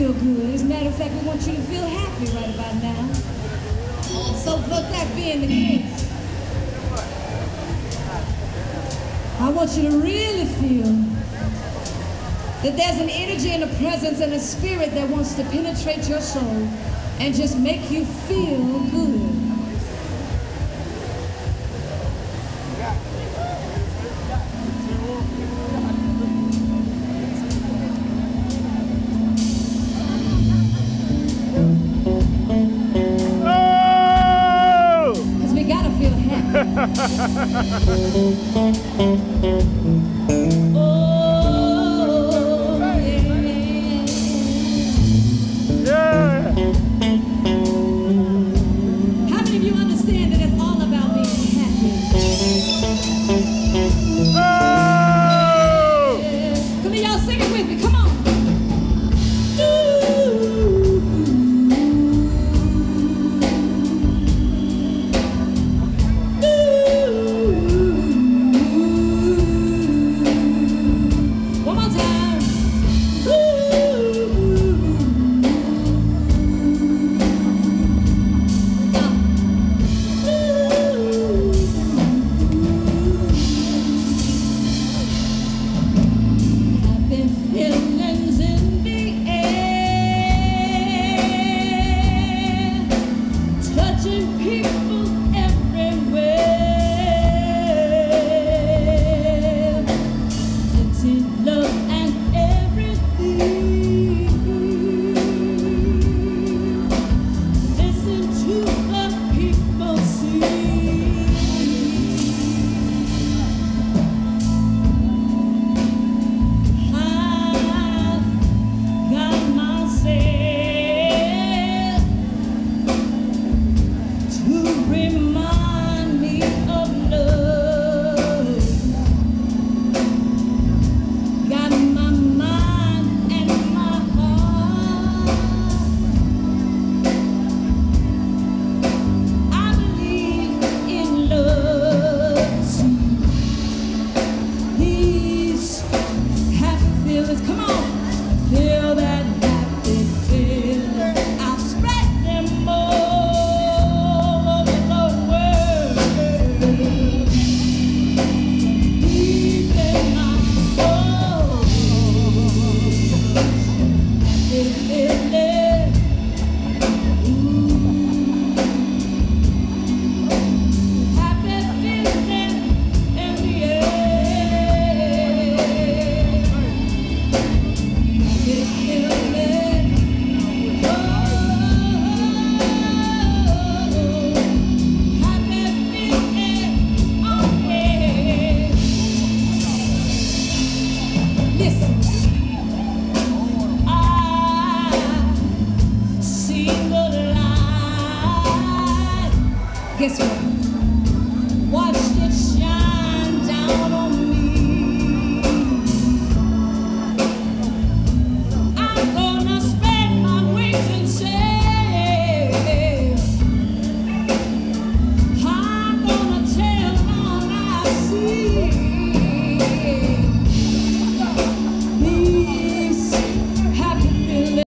feel good. As a matter of fact, we want you to feel happy right about now. So for that being the case, I want you to really feel that there's an energy and a presence and a spirit that wants to penetrate your soul and just make you feel good. Ha ha ha ha ha.